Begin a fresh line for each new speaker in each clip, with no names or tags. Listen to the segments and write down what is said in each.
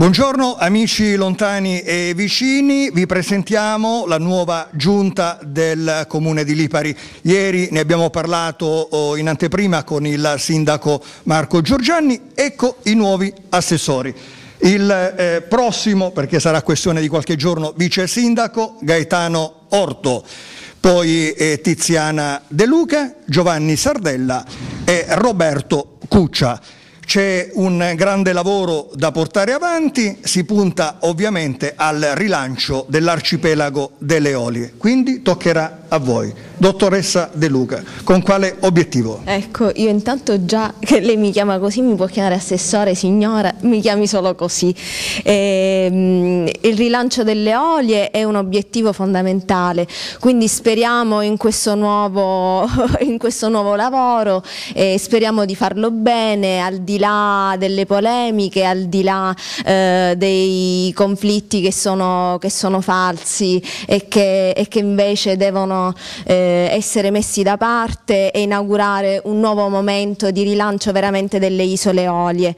Buongiorno amici lontani e vicini, vi presentiamo la nuova giunta del comune di Lipari. Ieri ne abbiamo parlato oh, in anteprima con il sindaco Marco Giorgianni, ecco i nuovi assessori. Il eh, prossimo, perché sarà questione di qualche giorno, vice sindaco Gaetano Orto, poi eh, Tiziana De Luca, Giovanni Sardella e Roberto Cuccia c'è un grande lavoro da portare avanti, si punta ovviamente al rilancio dell'arcipelago delle Olie, quindi toccherà a voi. Dottoressa De Luca, con quale obiettivo?
Ecco, io intanto già che lei mi chiama così, mi può chiamare assessore, signora, mi chiami solo così. Eh, il rilancio delle olie è un obiettivo fondamentale, quindi speriamo in questo nuovo, in questo nuovo lavoro, eh, speriamo di farlo bene, al di là delle polemiche, al di là eh, dei conflitti che sono, che sono falsi e che, e che invece devono eh, essere messi da parte e inaugurare un nuovo momento di rilancio veramente delle isole Olie.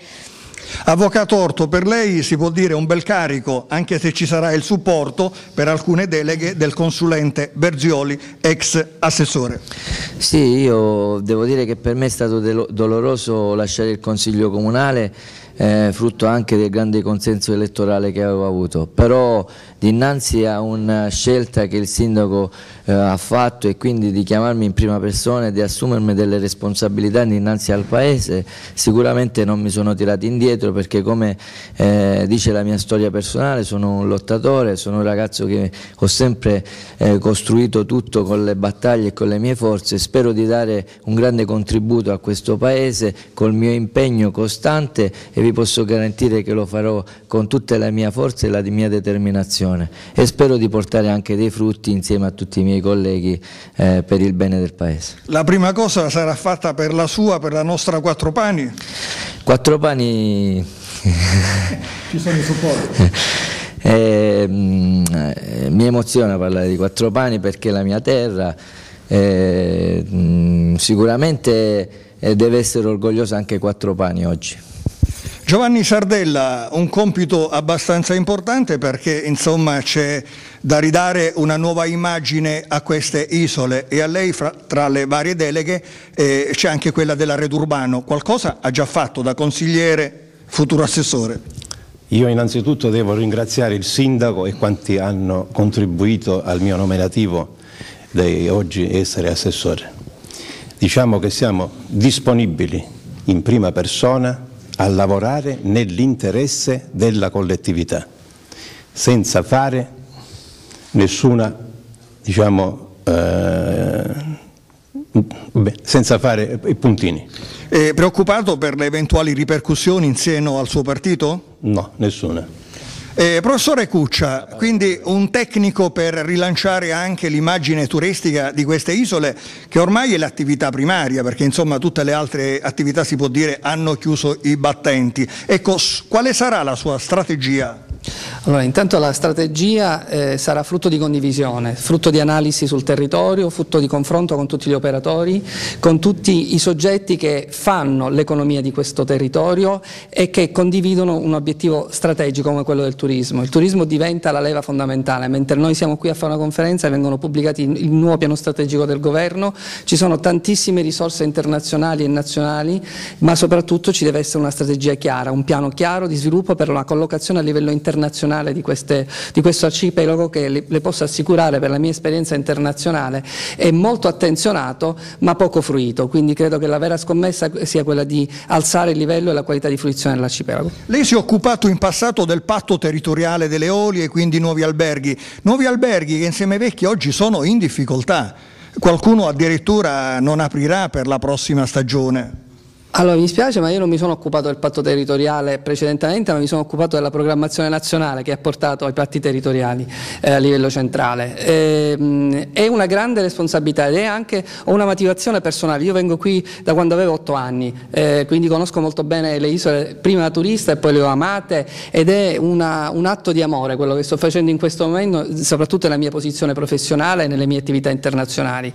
Avvocato Orto, per lei si può dire un bel carico, anche se ci sarà il supporto per alcune deleghe del consulente Berzioli, ex assessore.
Sì, io devo dire che per me è stato doloroso lasciare il Consiglio Comunale eh, frutto anche del grande consenso elettorale che avevo avuto, però dinanzi a una scelta che il sindaco eh, ha fatto e quindi di chiamarmi in prima persona e di assumermi delle responsabilità dinanzi al Paese, sicuramente non mi sono tirato indietro perché come eh, dice la mia storia personale sono un lottatore, sono un ragazzo che ho sempre eh, costruito tutto con le battaglie e con le mie forze, spero di dare un grande contributo a questo Paese col mio impegno costante e vi posso garantire che lo farò con tutta la mia forza e la mia determinazione e spero di portare anche dei frutti insieme a tutti i miei colleghi eh, per il bene del Paese.
La prima cosa sarà fatta per la sua, per la nostra Quattro Pani?
Quattro Pani...
Ci sono i supporti.
Eh, eh, mi emoziona parlare di Quattro Pani perché è la mia terra, eh, mh, sicuramente eh, deve essere orgogliosa anche Quattro Pani oggi.
Giovanni Sardella, un compito abbastanza importante perché insomma c'è da ridare una nuova immagine a queste isole e a lei fra, tra le varie deleghe eh, c'è anche quella dell'arredo urbano. Qualcosa ha già fatto da consigliere, futuro assessore?
Io innanzitutto devo ringraziare il sindaco e quanti hanno contribuito al mio nominativo di oggi essere assessore. Diciamo che siamo disponibili in prima persona a lavorare nell'interesse della collettività, senza fare nessuna, diciamo, eh, beh, senza fare i puntini.
È preoccupato per le eventuali ripercussioni in seno al suo partito?
No, nessuna.
Eh, professore Cuccia, quindi un tecnico per rilanciare anche l'immagine turistica di queste isole che ormai è l'attività primaria perché insomma tutte le altre attività si può dire hanno chiuso i battenti. Ecco, quale sarà la sua strategia?
Allora, intanto la strategia eh, sarà frutto di condivisione, frutto di analisi sul territorio, frutto di confronto con tutti gli operatori, con tutti i soggetti che fanno l'economia di questo territorio e che condividono un obiettivo strategico come quello del turismo. Il turismo diventa la leva fondamentale, mentre noi siamo qui a fare una conferenza e vengono pubblicati il nuovo piano strategico del governo, ci sono tantissime risorse internazionali e nazionali, ma soprattutto ci deve essere una strategia chiara, un piano chiaro di sviluppo per una collocazione a livello internazionale internazionale di, queste, di questo arcipelago che le, le, posso assicurare per la mia esperienza internazionale è molto attenzionato ma poco fruito, quindi credo che la vera scommessa sia quella di alzare il livello e la qualità di fruizione dell'arcipelago.
Lei si è occupato in passato del patto territoriale delle Eolie e quindi nuovi alberghi, nuovi alberghi che insieme ai vecchi oggi sono in difficoltà. Qualcuno addirittura non aprirà per la prossima stagione.
Allora mi spiace ma io non mi sono occupato del patto territoriale precedentemente ma mi sono occupato della programmazione nazionale che ha portato ai patti territoriali eh, a livello centrale. Eh, è una grande responsabilità ed è anche una motivazione personale. Io vengo qui da quando avevo otto anni, eh, quindi conosco molto bene le isole, prima da turista e poi le ho amate ed è una, un atto di amore quello che sto facendo in questo momento, soprattutto nella mia posizione professionale e nelle mie attività internazionali.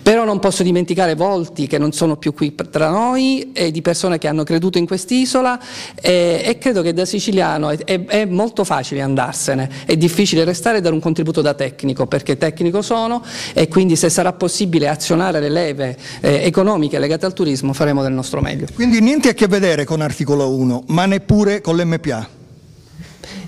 Però non posso dimenticare volti che non sono più qui tra noi e di persone che hanno creduto in quest'isola e, e credo che da siciliano è, è, è, molto facile andarsene, è difficile restare e dare un contributo da tecnico perché tecnico sono e quindi se sarà possibile azionare le leve eh, economiche legate al turismo faremo del nostro meglio.
Quindi niente a che vedere con articolo 1, ma neppure con l'MPA.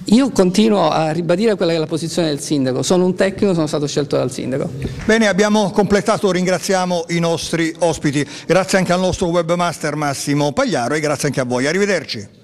Io continuo a ribadire quella che è la posizione del sindaco, sono un tecnico, sono stato scelto dal sindaco.
Bene, abbiamo completato, ringraziamo i nostri ospiti, grazie anche al nostro webmaster Massimo Pagliaro e grazie anche a voi, arrivederci.